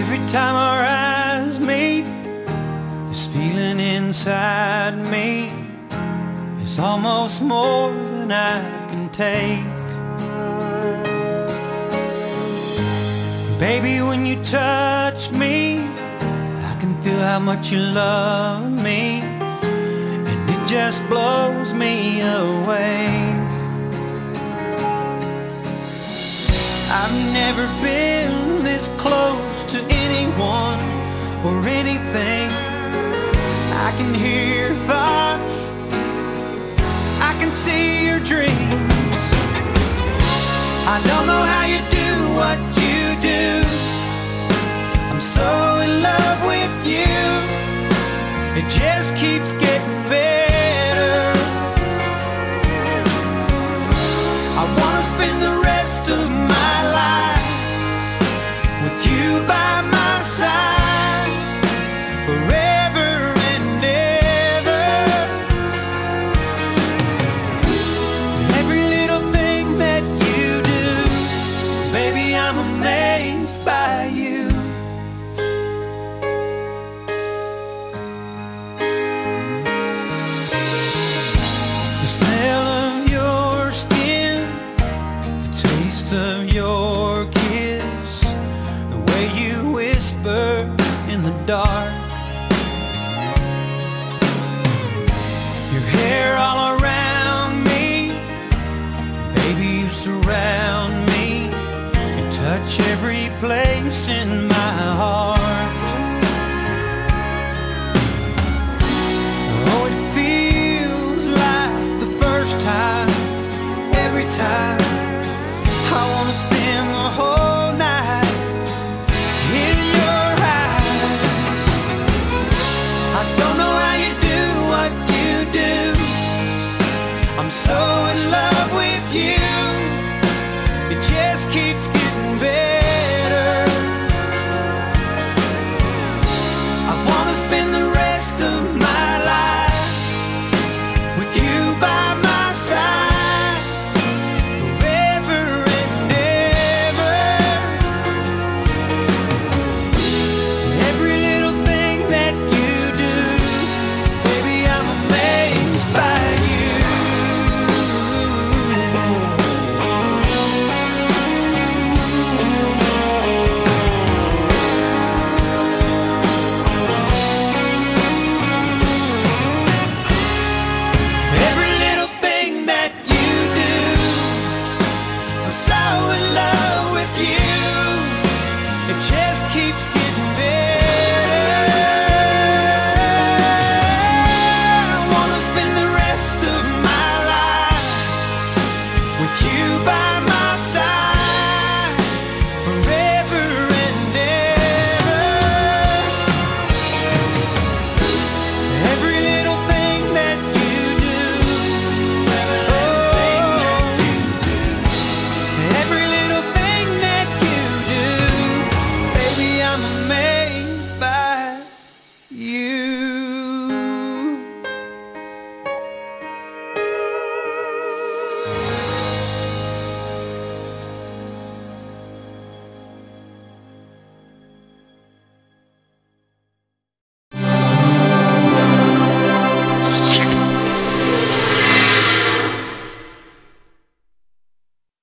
Every time our eyes meet, this feeling inside me is almost more than I can take. Baby, when you touch me, I can feel how much you love me just blows me away. I've never been this close to anyone or anything. I can hear your thoughts, I can see your dreams. I don't know how you do what you do. I'm so in love with you, it just keeps spend the rest of my life with you by my side forever and ever. Every little thing that you do, baby, I'm amazed by you. Smell dark. Your hair all around me, baby, you surround me. You touch every place in my heart. with you by